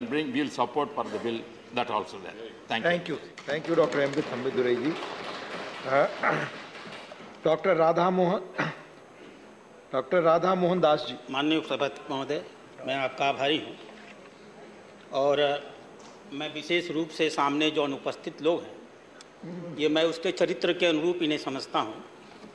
bring, we'll support for the bill, that also there. Thank Thank you. Thank you thank you doctor M P Thambidurai ji doctor Radha Mohan doctor Radha Mohan Das ji माननीय सभापति महोदय मैं आपका आभारी हूँ। और मैं विशेष रूप से सामने जो अनुपस्थित लोग हैं ये मैं उसके चरित्र के अनुरूप इन्हें समझता हूँ।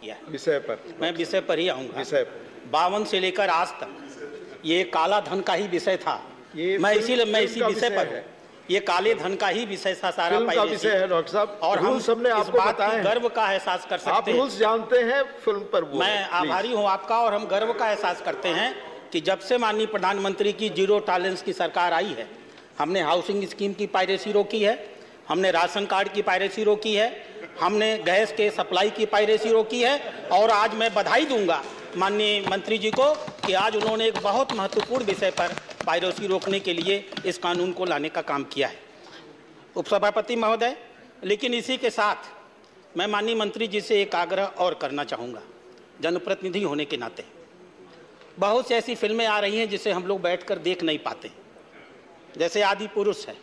या विषय पर। मैं विषय पर ही आऊँगा। विषय पर। बावन से लेकर आज तक ये काला धन का ही विषय था। ये मैं इसीलिए मैं इसी विषय पर है। ये काले धन का ही विषय था सारा फ़िल्म का विषय है डॉक्टर साहब। और हम हमने आपको बात गर्व का एहसास कर सकते हैं। रूल्स जानते हैं फ़िल्म पर वो मैं आभारी हूँ आपका और हम गर्व का एहसास करते हैं कि जब से माननीय प्रधानमंत्री की ज़ीरो टॉलरेंस की सरकार आई है हमने हाउसिंग स्कीम की पायरेसी रोकी है हमने राशन कार्ड की पायरेसी रोकी है हमने गैस के सप्लाई की पायरेसी रोकी है और आज मैं बधाई दूँगा माननीय मंत्री जी को कि आज उन्होंने एक बहुत महत्वपूर्ण विषय पर पायरेसी रोकने के लिए इस कानून को लाने का काम किया है। उपसभापति महोदय, लेकिन इसी के साथ मैं माननीय मंत्री जी से एक आग्रह और करना चाहूँगा, जनप्रतिनिधि होने के नाते। बहुत सी ऐसी फ़िल्में आ रही हैं जिसे हम लोग बैठकर देख नहीं पाते। जैसे आदि पुरुष है,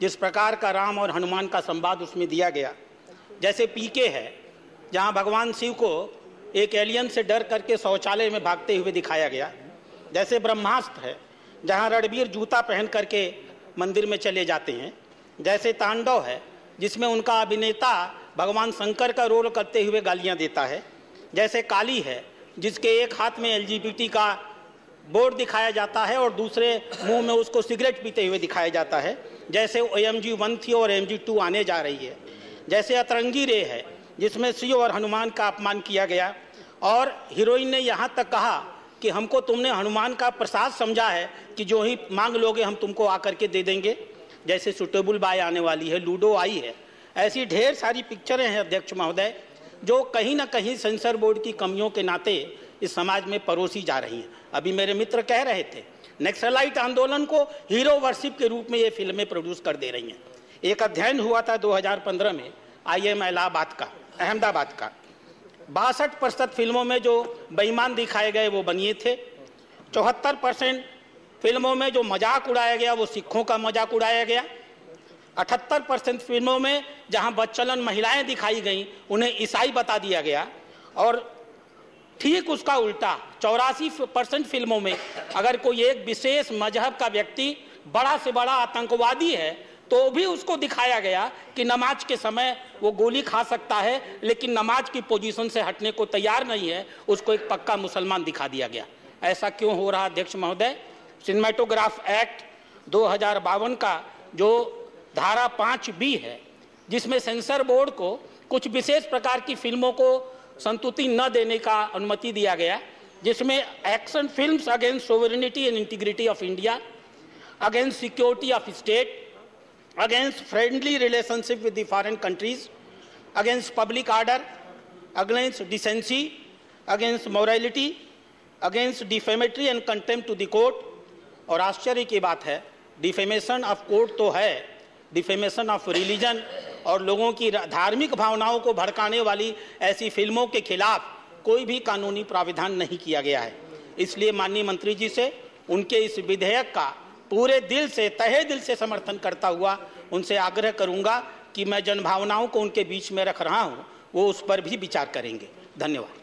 जिस प्रकार का राम और हनुमान का संवाद उसमें दिया गया। जैसे पीके है, जहाँ भगवान शिव को एक एलियन से डर करके शौचालय में भागते हुए दिखाया गया। जैसे ब्रह्मास्त्र है जहाँ रणबीर जूता पहन करके मंदिर में चले जाते हैं, जैसे तांडव है, जिसमें उनका अभिनेता भगवान शंकर का रोल करते हुए गालियाँ देता है, जैसे काली है, जिसके एक हाथ में एल का बोर्ड दिखाया जाता है और दूसरे मुँह में उसको सिगरेट पीते हुए दिखाया जाता है, जैसे एम जी वन थी और एम जी टू आने जा रही है। जैसे अतरंगी रे है, जिसमें शिव और हनुमान का अपमान किया गया, और हीरोइन ने यहाँ तक कहा कि हमको तुमने हनुमान का प्रसाद समझा है कि जो ही मांग लोगे हम तुमको आकर के दे देंगे। जैसे सुटेबल बाय आने वाली है लूडो आई है। ऐसी ढेर सारी पिक्चरें हैं अध्यक्ष महोदय, जो कहीं ना कहीं सेंसर बोर्ड की कमियों के नाते इस समाज में परोसी जा रही हैं। अभी मेरे मित्र कह रहे थे नेक्सलाइट आंदोलन को हीरो वर्शिप के रूप में ये फ़िल्में प्रोड्यूस कर दे रही हैं। एक अध्ययन हुआ था 2015 में आईएम इलाहाबाद का, अहमदाबाद का। बासठ प्रतिशत फ़िल्मों में जो बेईमान दिखाए गए वो बनिए थे। चौहत्तर परसेंट फ़िल्मों में जो मज़ाक उड़ाया गया, वो सिखों का मज़ाक उड़ाया गया। अठहत्तर परसेंट फ़िल्मों में जहाँ बच्चलन महिलाएँ दिखाई गईं, उन्हें ईसाई बता दिया गया। और ठीक उसका उल्टा, चौरासी परसेंट फ़िल्मों में अगर कोई एक विशेष मज़हब का व्यक्ति बड़ा से बड़ा आतंकवादी है तो भी उसको दिखाया गया कि नमाज़ के समय वो गोली खा सकता है, लेकिन नमाज़ की पोजीशन से हटने को तैयार नहीं है, उसको एक पक्का मुसलमान दिखा दिया गया। ऐसा क्यों हो रहा, अध्यक्ष महोदय? सिनेमाटोग्राफ एक्ट दो हज़ार बावन का जो धारा पाँच बी है, जिसमें सेंसर बोर्ड को कुछ विशेष प्रकार की फ़िल्मों को संतुति न देने का अनुमति दिया गया, जिसमें action films against sovereignty and integrity of India against security of state against friendly relationship with the foreign countries, against public order, against decency, against morality, against defamatory and contempt to the court. और आश्चर्य की बात है defamation of court तो है defamation of religion और लोगों की धार्मिक भावनाओं को भड़काने वाली ऐसी फ़िल्मों के खिलाफ कोई भी कानूनी प्राविधान नहीं किया गया है इसलिए माननीय मंत्री जी से उनके इस विधेयक का पूरे दिल से, तहे दिल से समर्थन करता हुआ उनसे आग्रह करूँगा कि मैं जनभावनाओं को उनके बीच में रख रहा हूँ, वो उस पर भी विचार करेंगे। धन्यवाद।